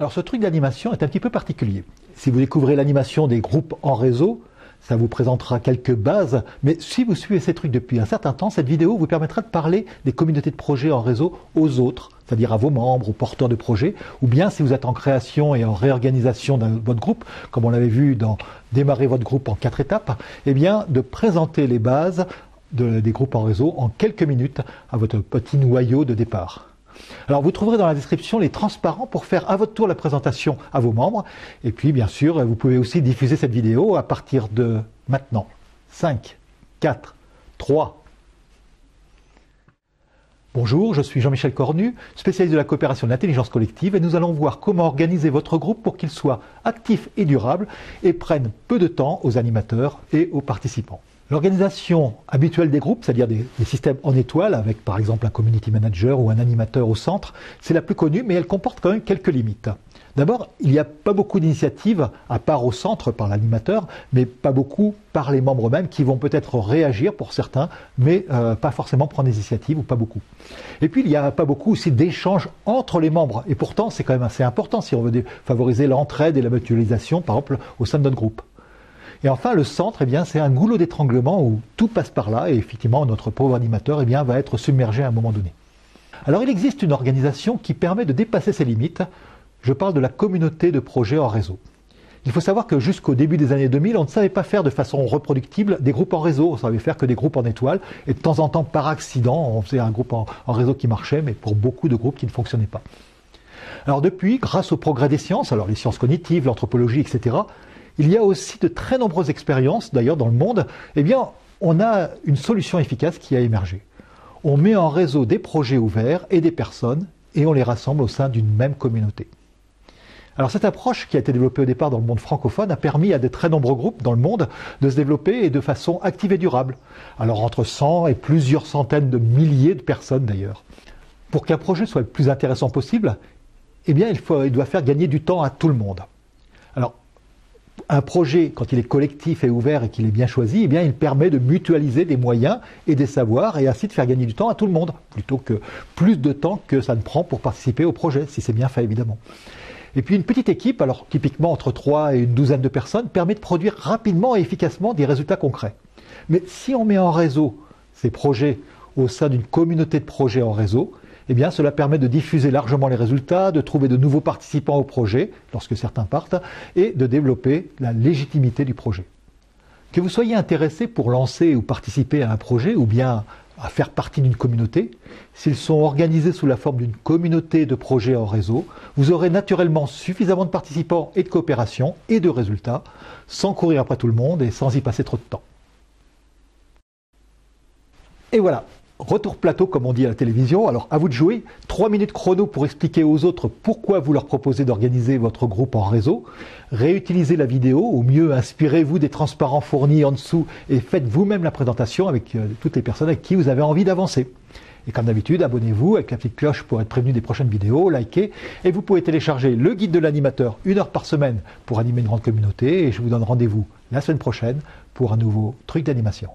Alors ce truc d'animation est un petit peu particulier. Si vous découvrez l'animation des groupes en réseau, ça vous présentera quelques bases, mais si vous suivez ces trucs depuis un certain temps, cette vidéo vous permettra de parler des communautés de projets en réseau aux autres, c'est-à-dire à vos membres, aux porteurs de projets, ou bien si vous êtes en création et en réorganisation de votre groupe, comme on l'avait vu dans démarrer votre groupe en quatre étapes, eh bien de présenter les bases des groupes en réseau en quelques minutes à votre petit noyau de départ. Alors vous trouverez dans la description les transparents pour faire à votre tour la présentation à vos membres. Et puis bien sûr, vous pouvez aussi diffuser cette vidéo à partir de maintenant. 5, 4, 3. Bonjour, je suis Jean-Michel Cornu, spécialiste de la coopération de l'intelligence collective et nous allons voir comment organiser votre groupe pour qu'il soit actif et durable et prenne peu de temps aux animateurs et aux participants. L'organisation habituelle des groupes, c'est-à-dire des, systèmes en étoile, avec par exemple un community manager ou un animateur au centre, c'est la plus connue, mais elle comporte quand même quelques limites. D'abord, il n'y a pas beaucoup d'initiatives, à part au centre par l'animateur, mais pas beaucoup par les membres eux-mêmes qui vont peut-être réagir pour certains, mais euh, pas forcément prendre des initiatives ou pas beaucoup. Et puis, il n'y a pas beaucoup aussi d'échanges entre les membres. Et pourtant, c'est quand même assez important si on veut favoriser l'entraide et la mutualisation, par exemple, au sein de notre groupe. Et enfin, le centre, eh bien, c'est un goulot d'étranglement où tout passe par là et effectivement, notre pauvre animateur, eh bien, va être submergé à un moment donné. Alors, il existe une organisation qui permet de dépasser ces limites. Je parle de la communauté de projets en réseau. Il faut savoir que jusqu'au début des années 2000, on ne savait pas faire de façon reproductible des groupes en réseau. On savait faire que des groupes en étoile. Et de temps en temps, par accident, on faisait un groupe en réseau qui marchait, mais pour beaucoup de groupes qui ne fonctionnaient pas. Alors depuis, grâce au progrès des sciences, alors les sciences cognitives, l'anthropologie, etc., il y a aussi de très nombreuses expériences, d'ailleurs dans le monde, eh bien, on a une solution efficace qui a émergé. On met en réseau des projets ouverts et des personnes et on les rassemble au sein d'une même communauté. Alors cette approche qui a été développée au départ dans le monde francophone a permis à de très nombreux groupes dans le monde de se développer et de façon active et durable. Alors entre 100 et plusieurs centaines de milliers de personnes d'ailleurs. Pour qu'un projet soit le plus intéressant possible, eh bien il, faut, il doit faire gagner du temps à tout le monde. Alors un projet, quand il est collectif et ouvert et qu'il est bien choisi, eh il permet de mutualiser des moyens et des savoirs et ainsi de faire gagner du temps à tout le monde, plutôt que plus de temps que ça ne prend pour participer au projet, si c'est bien fait évidemment. Et puis une petite équipe, alors typiquement entre 3 et une douzaine de personnes, permet de produire rapidement et efficacement des résultats concrets. Mais si on met en réseau ces projets au sein d'une communauté de projets en réseau, eh cela permet de diffuser largement les résultats, de trouver de nouveaux participants au projet, lorsque certains partent, et de développer la légitimité du projet. Que vous soyez intéressé pour lancer ou participer à un projet, ou bien à faire partie d'une communauté, s'ils sont organisés sous la forme d'une communauté de projets en réseau, vous aurez naturellement suffisamment de participants et de coopération et de résultats, sans courir après tout le monde et sans y passer trop de temps. Et voilà, Retour plateau, comme on dit à la télévision. Alors, à vous de jouer. Trois minutes chrono pour expliquer aux autres pourquoi vous leur proposez d'organiser votre groupe en réseau. Réutilisez la vidéo. Au mieux, inspirez-vous des transparents fournis en dessous et faites vous-même la présentation avec euh, toutes les personnes avec qui vous avez envie d'avancer. Et comme d'habitude, abonnez-vous avec la petite cloche pour être prévenu des prochaines vidéos, likez. Et vous pouvez télécharger le guide de l'animateur une heure par semaine pour animer une grande communauté. Et je vous donne rendez-vous la semaine prochaine pour un nouveau truc d'animation.